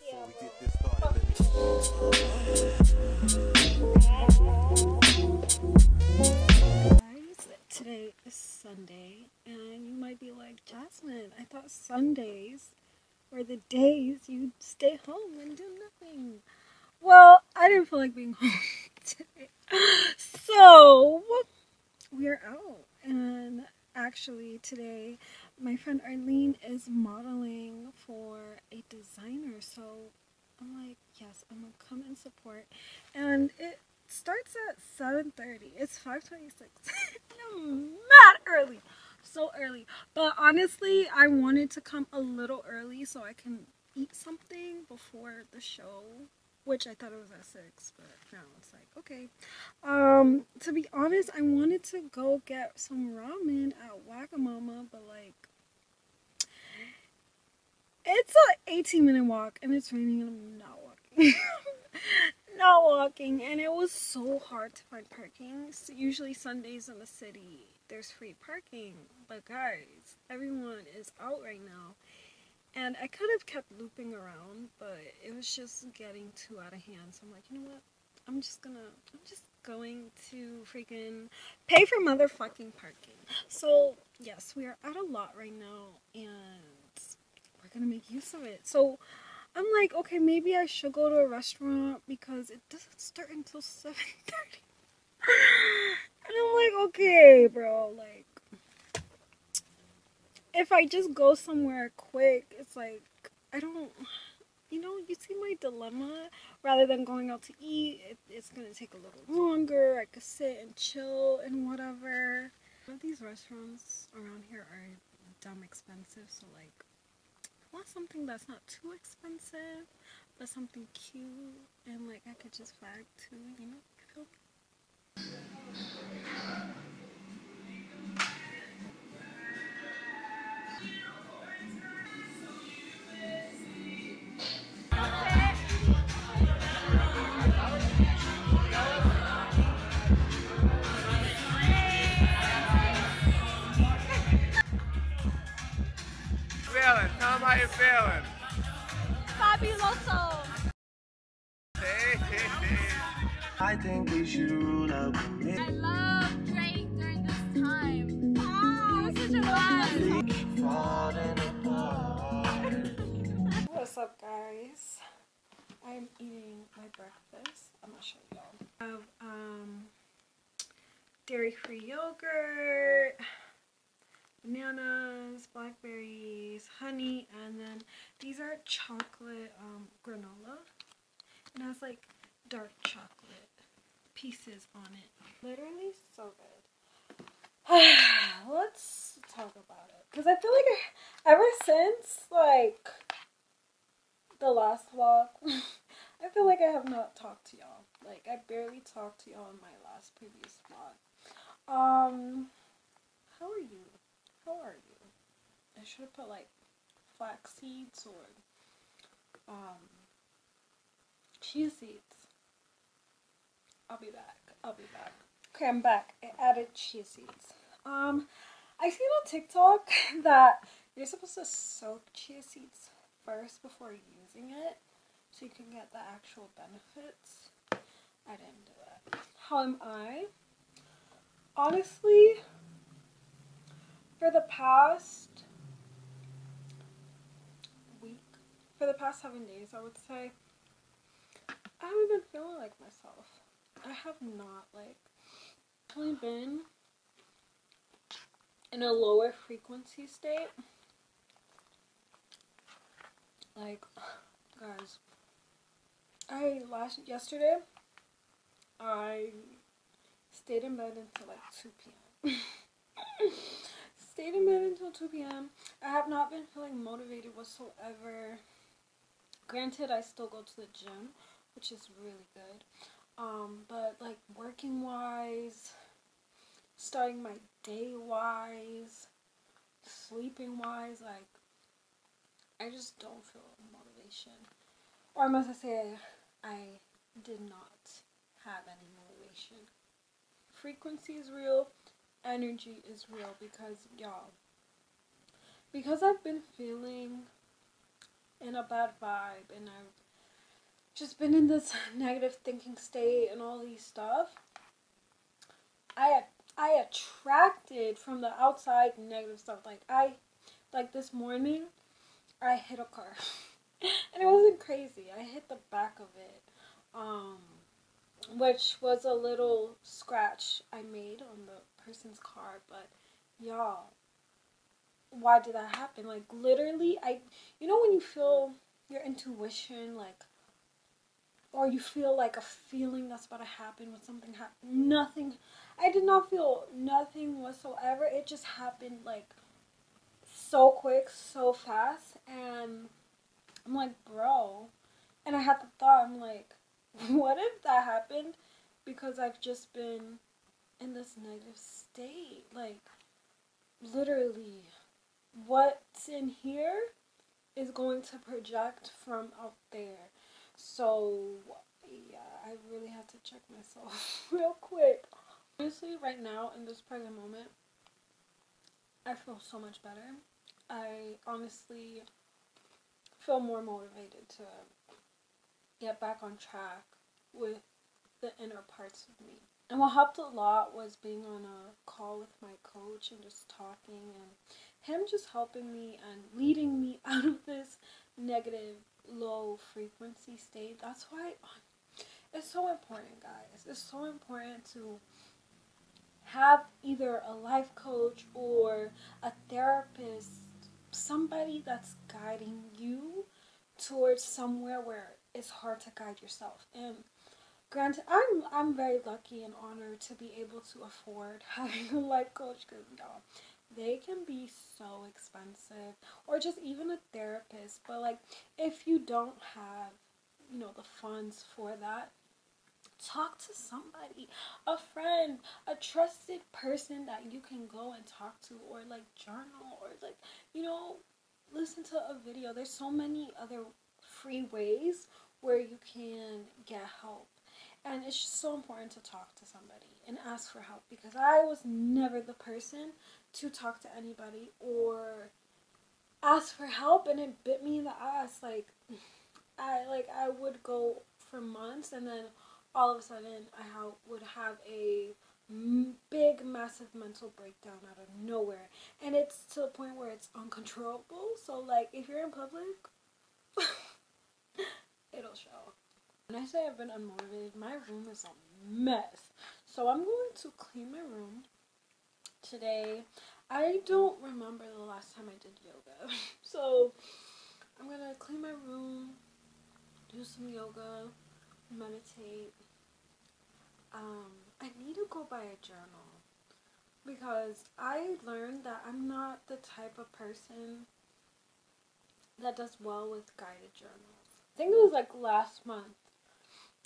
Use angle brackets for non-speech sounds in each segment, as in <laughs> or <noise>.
Before we get this started, let me. Guys, today is Sunday, and you might be like, Jasmine, I thought Sundays were the days you'd stay home and do nothing. Well, I didn't feel like being <laughs> home today. So, we're out. And actually, today, my friend Arlene is modeling for a designer. So, I'm like, yes, I'm gonna come and support. And it starts at 7.30 it's 5.26 <laughs> i'm mad early so early but honestly i wanted to come a little early so i can eat something before the show which i thought it was at 6 but now it's like okay. Um to be honest i wanted to go get some ramen at wagamama but like it's a 18 minute walk and it's raining and i'm not walking. <laughs> Not walking and it was so hard to find parking. So usually sundays in the city there's free parking but guys everyone is out right now and i could have kept looping around but it was just getting too out of hand. So i'm like you know what? I'm just gonna i'm just going to freaking pay for motherfucking parking. So yes we are at a lot right now and we're gonna make use of it. So I'm like, okay, maybe I should go to a restaurant because it doesn't start until <laughs> 7.30. and I'm like, okay, bro, like, if I just go somewhere quick, it's like, I don't, you know, you see my dilemma? Rather than going out to eat, it, it's to take a little longer. I could sit and chill and whatever. These restaurants around here are dumb expensive, so like, I want something that's not too expensive, but something cute and like I could just vibe to, you know? What's up, guys? I'm eating my breakfast. I'm gonna show y'all. I have um, dairy-free yogurt, bananas, blackberries, honey, and then these are chocolate um, granola. It has like dark chocolate pieces on it. Literally so good. <sighs> Let's talk about it because I feel like ever since like the last vlog, <laughs> I feel like I have not talked to y'all. Like I barely talked to y'all in my last previous vlog. Um, how are you? How are you? I should have put like flax seeds or um chia seeds. I'll be back. I'll be back. Okay, I'm back. I added chia seeds. Um, I see on TikTok <laughs> that you're supposed to soak chia seeds first before using it so you can get the actual benefits. I didn't do that. How am I? Honestly, for the past week, for the past seven days, I would say, I haven't been feeling like myself. I have not, like, really been in a lower frequency state. Like, <sighs> guys, I last yesterday I stayed in bed until like 2 p.m. <laughs> stayed in bed until 2 p.m. I have not been feeling motivated whatsoever. Granted, I still go to the gym, which is really good. Um, but like working wise, starting my day wise, sleeping wise, like I just don't feel motivation. Or must I say I did not have any motivation. Frequency is real, energy is real because y'all because I've been feeling in a bad vibe and I've just been in this <laughs> negative thinking state and all these stuff, I I attracted from the outside negative stuff. Like I like this morning I hit a car. <laughs> and it wasn't crazy. I hit the back of it. Um which was a little scratch I made on the person's car, but y'all why did that happen? Like literally I you know when you feel your intuition like or you feel like a feeling that's about to happen when something happened. Nothing. I did not feel nothing whatsoever. It just happened like so quick, so fast, and I'm like, bro. And I had the thought, I'm like, <laughs> what if that happened? Because I've just been in this negative state. Like, literally, what's in here is going to project from out there. So, yeah, I really have to check myself <laughs> real quick. Honestly, right now, in this present moment, I feel so much better. I honestly feel more motivated to get back on track with the inner parts of me. And what helped a lot was being on a call with my coach and just talking and him just helping me and leading me <laughs> out of this negative low frequency state. That's why it's so important, guys. It's so important to have either a life coach or a therapist, somebody that's guiding you towards somewhere where it's hard to guide yourself. And granted, I'm I'm very lucky and honored to be able to afford <laughs> having a life coach because y'all they can be so expensive or just even a therapist but like if you don't have you know the funds for that talk to somebody a friend a trusted person that you can go and talk to or like journal or like you know listen to a video. There's so many other free ways where you can get help. And it's just so important to talk to somebody and ask for help because I was never the person to talk to anybody or ask for help and it bit me in the ass. Like I like I would go for months and then all of a sudden I ha- would have a m- big massive mental breakdown out of nowhere. And it's to the point where it's uncontrollable. So like if you're in public <laughs> it'll show. When I say I've been unmotivated my room is a mess. So I'm going to clean my room. Today. I don't remember the last time I did yoga. <laughs> So I'm gonna clean my room, do some yoga, meditate. Um, I need to go buy a journal because I learned that I'm not the type of person that does well with guided journals. I think it was like last month.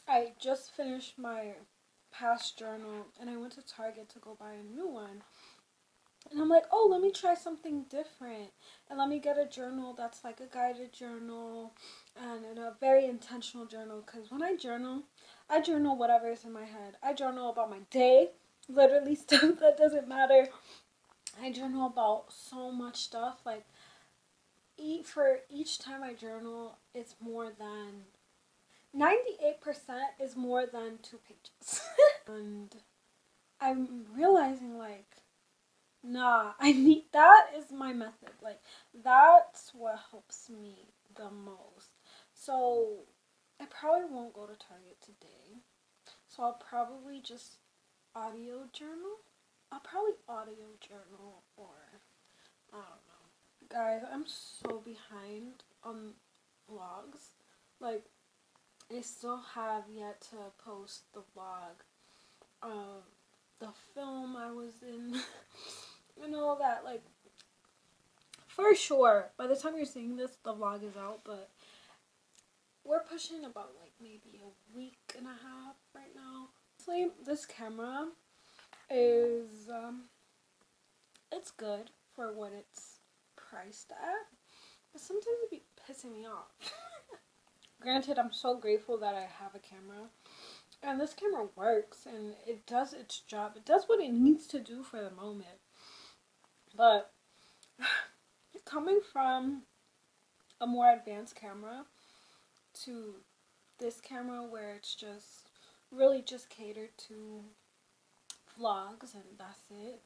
I just finished my past journal and I went to Target to go buy a new one. And I'm like, oh, let me try something different. And let me get a journal that's like a guided journal and, and a very intentional journal. Because when I journal, I journal whatever is in my head. I journal about my day, literally <laughs> stuff that doesn't matter. I journal about so much stuff. Like, eat for each time I journal, it's more than 98% is more than two pages. <laughs> and I'm realizing, like, nah, <laughs> I need that is my method. Like, that's what helps me the most. So, I probably won't go to Target today. So, I'll probably just audio journal. I'll probably audio journal or I don't know. Guys, I'm so behind on vlogs. Like, I still have yet to post the vlog of the film I was in <laughs> and all that. Like, for sure, by the time you're seeing this, the vlog is out, but we're pushing about like maybe a week and a half right now. Honestly, this camera is, um, it's good for what it's priced at, but sometimes it be pissing me off. <laughs> granted, I'm so grateful that I have a camera. And this camera works and it does its job. It does what it needs to do for the moment. But <sighs> coming from a more advanced camera to this camera where it's just really just catered to vlogs and that's it.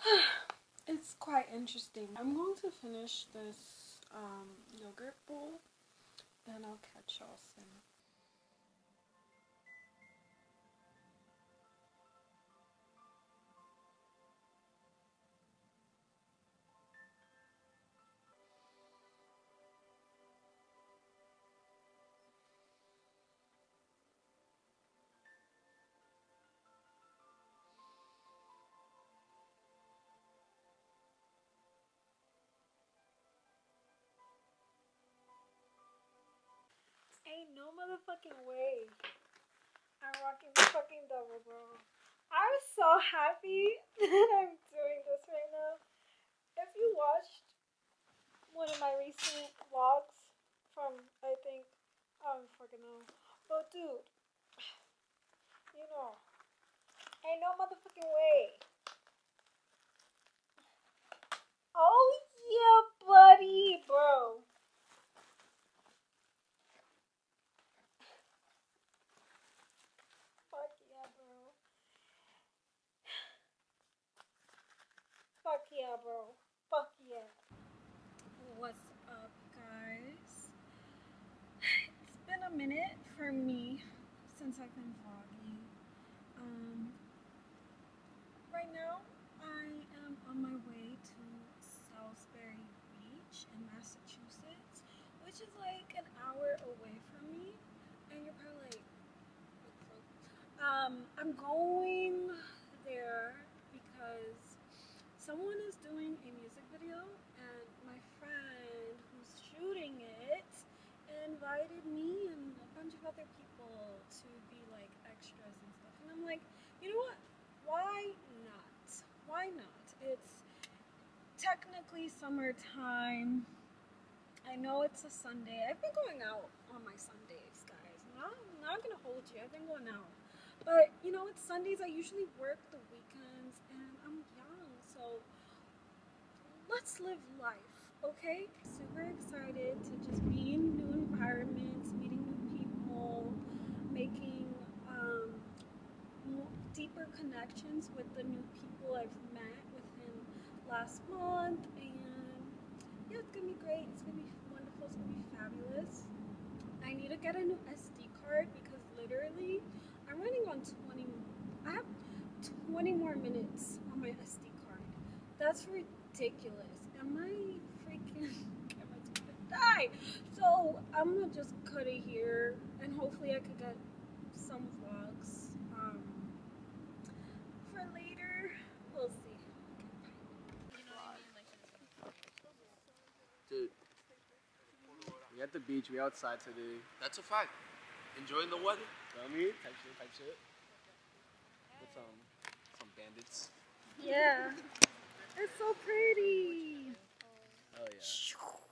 <sighs> it's quite interesting. I'm going to finish this um, yogurt bowl and I'll catch y'all soon. Ain't no motherfucking way. I'm rocking the fucking double, bro. I'm so happy <laughs> that I'm doing this right now. If you watched one of my recent vlogs from, I think, I don't fucking know. But dude, <sighs> you know, ain't no motherfucking way. Oh yeah, buddy, bro. Fuck yeah, bro. Fuck yeah, bro. Fuck yeah. What's up, guys? It's been a minute for me since I've been vlogging. Um, right now, I am on my way to Salisbury Beach in Massachusetts, which is like an hour away from me. And you're probably like? Um, I'm going there because someone is doing a music video, and my friend who's shooting it invited me and a bunch of other people to be like extras and stuff. And I'm like, you know what? Why not? Why not? It's technically summertime. I know it's a Sunday. I've been going out on my Sundays, guys. Not, I'm not gonna hold you. I've been going out. But you know, it's Sundays. I usually work the weekends, and I'm let's live life, okay? Super excited to just be in new environments, meeting new people, making um, deeper connections with the new people I've met within last month, and yeah, it's gonna be great. It's gonna be wonderful. It's gonna be fabulous. I need to get a new SD card because literally I'm running on 20. I have 20 more minutes on my SD. That's ridiculous. Am I freaking <laughs> camera's gonna die? So I'm gonna just cut it here, and hopefully I could get some vlogs um, for later. We'll see. Dude, we at the beach. We outside today. That's a fact. Enjoying the weather. Feel me? Type shit, type shit. With some, some bandits. Yeah, <laughs> it's so pretty. Hell yeah.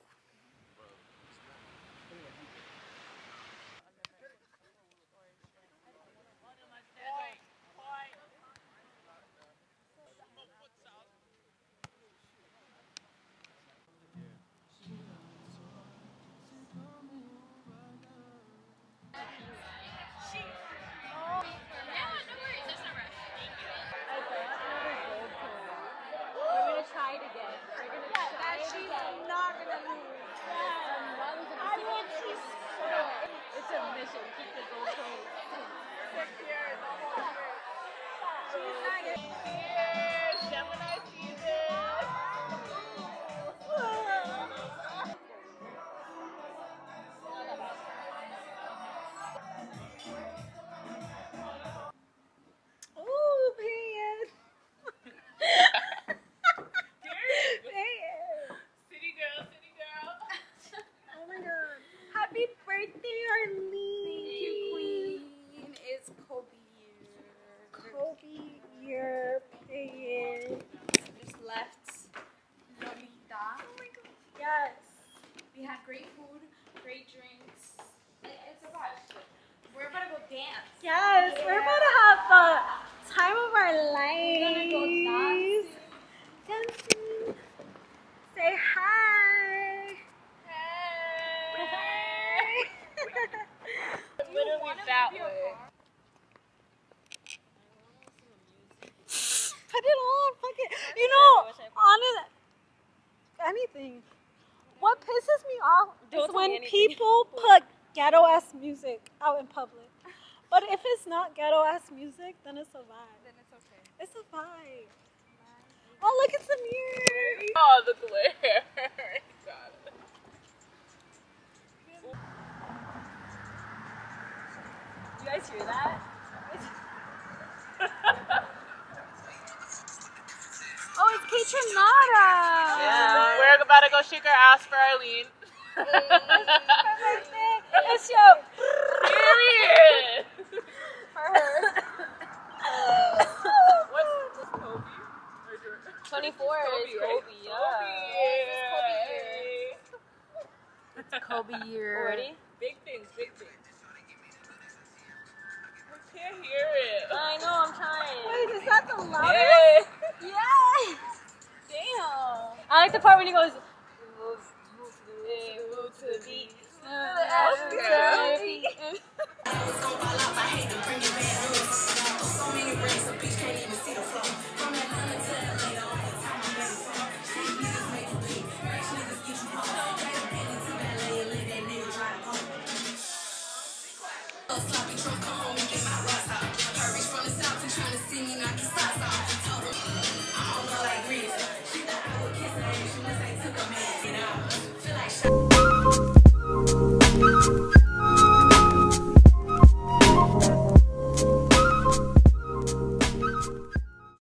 Ooh, We're about to have the time of our lives. Go Say hi. Hey. Hey. <laughs> literally that way. Put it on, fuck it. You know, honest, anything. What pisses me off Don't is when people put ghetto ass music out in public. But if it's not ghetto ass music, then it's a vibe. Then it's okay. It's a vibe. Oh, look, it's the mirror. Oh, the glare. <laughs> It. You guys hear that? <laughs> Oh, it's Kitchenada. Yeah. We're about to go shake our ass for Eileen. <laughs> It's your Period. Kobe, right? Kobe, yeah. Kobe, yeah. It's Kobe year. It's Kobe year. Already? Big things, big things. We can't hear it. I know, I'm trying. Wait, is that the loudest? Yeah. Damn. I like the part when he goes, to the to the to the